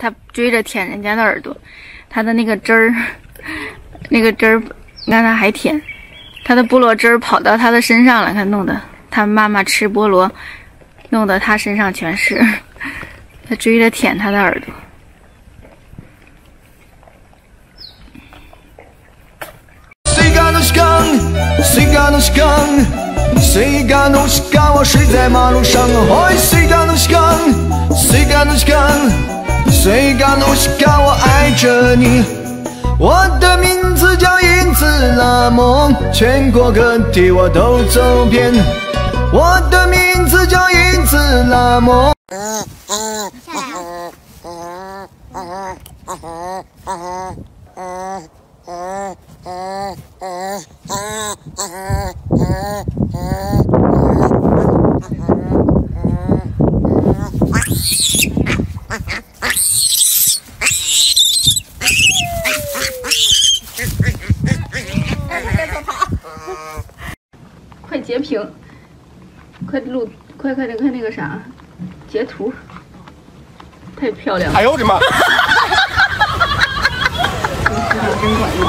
它追着舔人家的耳朵，它的那个汁儿，那个汁儿，你看它还舔，它的菠萝汁儿跑到它的身上了，看弄得它妈妈吃菠萝，弄得它身上全是，它追着舔它的耳朵。谁家东西卡？我爱着你。我的名字叫英子拉蒙，全国各地我都走遍。我的名字叫英子拉蒙。截屏，快录，快快点快那个啥，截图，太漂亮了。哎呦我的妈！真管用。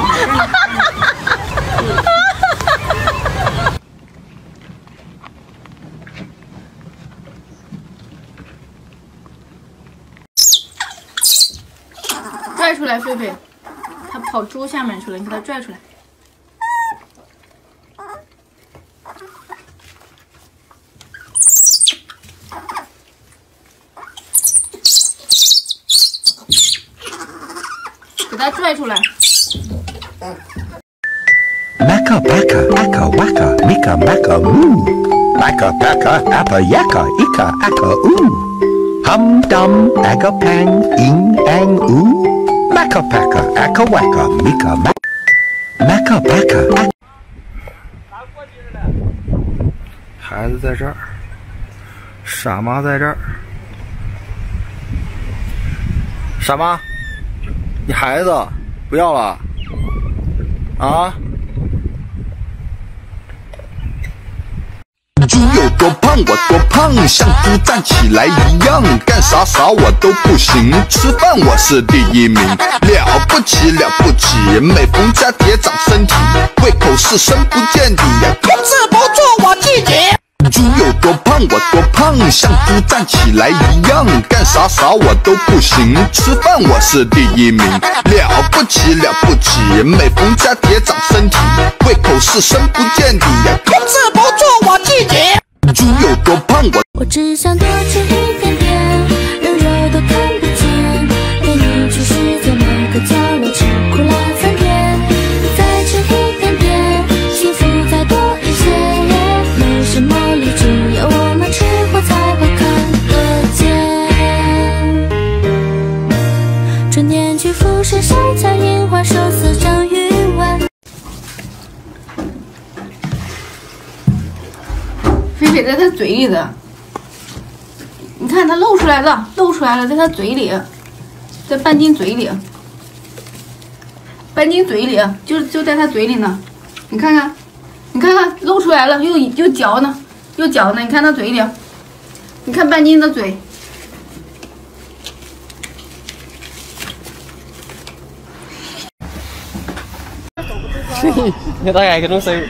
拽出来，狒狒，它跑猪下面去了，你给它拽出来。它拽出来。Macca Packa, Acca Wacka, Mika Macca Moo. Backa Packa, Appa Yakka, Ika Acca Oo. Hum Dum, Agga Pang, Ing Ang Oo. Macca Packa, Acca Wacka, Mika Mac. Macca Packa, 孩子在这儿，傻妈在这儿，傻妈，你孩子不要了啊？猪有多胖我多胖，像猪站起来一样，干啥啥我都不行，吃饭我是第一名，了不起了不起，每逢佳节长身体，胃口是深不见底呀，控制不住我自己。我多胖，像猪站起来一样，干啥啥我都不行，吃饭我是第一名，了不起了不起，每逢佳节长身体，胃口是深不见底呀，控制不住我自己。猪有多胖我。我只想多吃狒狒在它嘴里的，你看它露出来了，露出来了，在它嘴里，在半斤嘴里，半斤嘴里，就就在它嘴里呢。你看看，你看看，露出来了，又又嚼呢，又嚼呢。你看它嘴里，你看半斤的嘴，你大概嗰種水，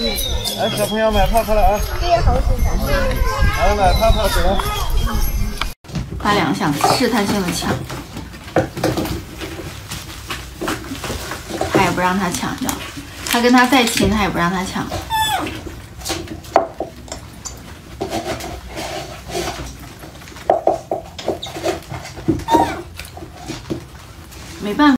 来，小朋友买泡泡了啊！来买泡泡走了。他俩想试探性的抢，他也不让他抢，知道吗？他跟他再亲，他也不让他抢。没办法。